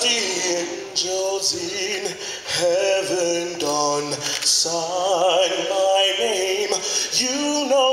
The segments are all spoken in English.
the angels in heaven don't sign my name, you know.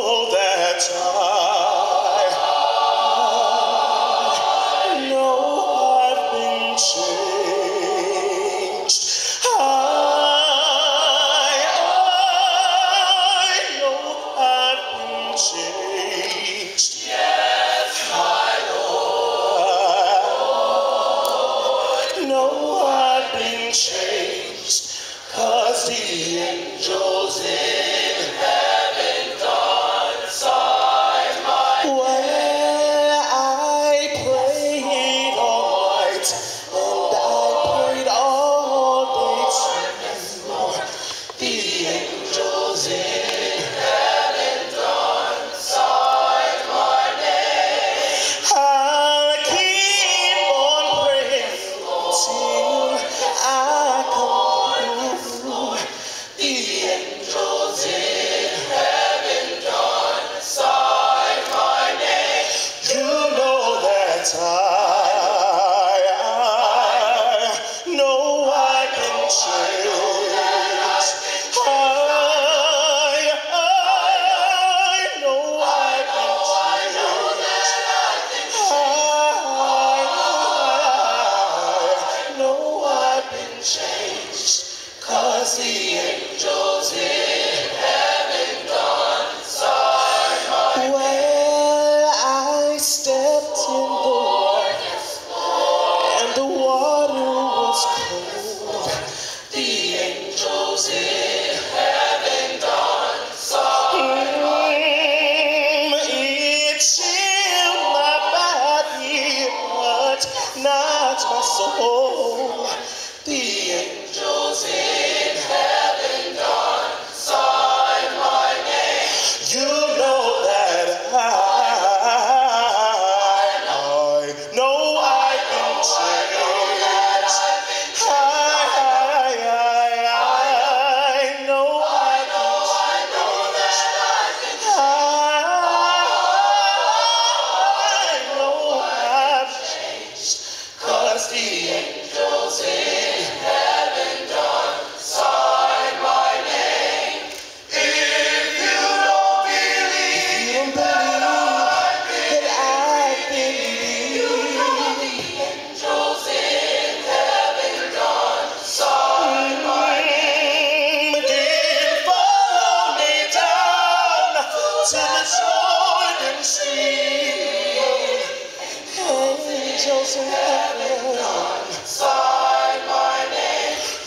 unchanged, cause the angels in